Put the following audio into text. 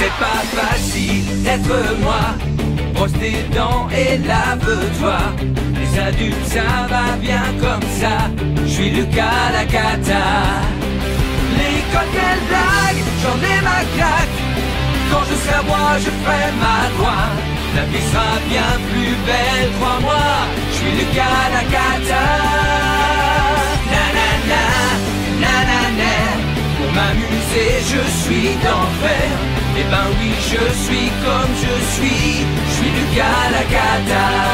C'est pas facile d'être moi. Brosse tes dents et lave-toi. Les adultes, ça va bien comme ça. Je suis Lucas la cata. Les cocktails blagues, j'en ai ma claque. Quand je serai moi, je ferai ma loi. La vie sera bien plus belle, crois-moi. Je suis Lucas la cata. Nanana, nanana. Pour m'amuser, je suis d'enfer. Eh ben oui, je suis comme je suis. Je suis Lucas la cata.